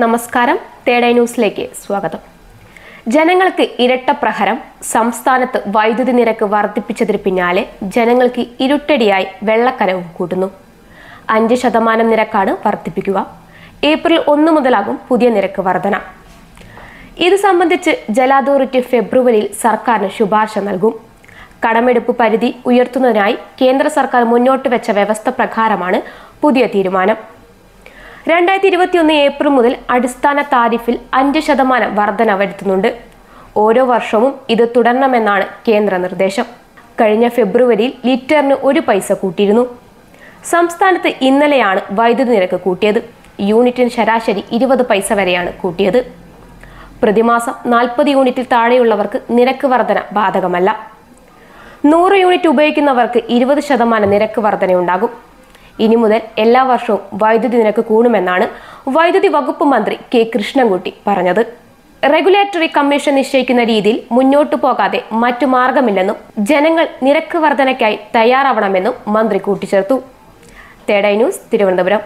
നമസ്കാരം. തേടൈ ന്യൂസിലേക്ക് സ്വാഗതം. ജനങ്ങൾക്ക് ഇരട്ട പ്രഹരം സംസ്ഥാനത്ത് വൈദ്യുതി നിരക്ക് വർദ്ധിപ്പിച്ചതിന് പിന്നാലെ ജനങ്ങൾക്ക് ഇരുട്ടടിയായി വെള്ളക്കരവും കൂട്ടുന്നു. അഞ്ച് ശതമാനം നിരക്കാണ് വർദ്ധിപ്പിക്കുക. ഏപ്രിൽ ഒന്ന് മുതലാകും പുതിയ നിരക്ക് വർധന. ഇത് സംബന്ധിച്ച് ജല അതോറിറ്റി ഫെബ്രുവരിയിൽ സർക്കാരിന് ശുപാർശ നൽകും. കടമെടുപ്പ് പരിധി ഉയർത്തുന്നതിനായി കേന്ദ്ര സർക്കാർ മുന്നോട്ട് വെച്ച വ്യവസ്ഥ പ്രകാരമാണ് പുതിയ തീരുമാനം. രണ്ടായിരത്തി ഇരുപത്തിയൊന്ന് ഏപ്രിൽ മുതൽ അടിസ്ഥാന താരിഫിൽ അഞ്ച് ശതമാനം വർധന വരുത്തുന്നുണ്ട്. ഓരോ വർഷവും ഇത് തുടരണമെന്നാണ് കേന്ദ്ര നിർദ്ദേശം. കഴിഞ്ഞ ഫെബ്രുവരിയിൽ ലിറ്ററിന് ഒരു പൈസ കൂട്ടിയിരുന്നു. സംസ്ഥാനത്ത് ഇന്നലെയാണ് വൈദ്യുതി നിരക്ക് കൂട്ടിയത്. യൂണിറ്റിന് ശരാശരി ഇരുപത് പൈസ വരെയാണ് കൂട്ടിയത്. പ്രതിമാസം നാൽപ്പത് യൂണിറ്റിൽ താഴെയുള്ളവർക്ക് നിരക്ക് വർധന ബാധകമല്ല. നൂറ് യൂണിറ്റ് ഉപയോഗിക്കുന്നവർക്ക് ഇരുപത് ശതമാനം നിരക്ക് വർധനയുണ്ടാകും. ഇനി മുതൽ എല്ലാ വർഷവും വൈദ്യുതി നിരക്ക് കൂടുമെന്നാണ് വൈദ്യുതി വകുപ്പ് മന്ത്രി കെ കൃഷ്ണൻകുട്ടി പറഞ്ഞത്. റെഗുലേറ്ററി കമ്മീഷൻ നിശ്ചയിക്കുന്ന രീതിയിൽ മുന്നോട്ടു പോകാതെ മറ്റു മാർഗമില്ലെന്നും ജനങ്ങൾ നിരക്ക് വർധനയ്ക്കായി തയ്യാറാവണമെന്നും മന്ത്രി കൂട്ടിച്ചേർത്തു. തേടൈ ന്യൂസ് തിരുവനന്തപുരം.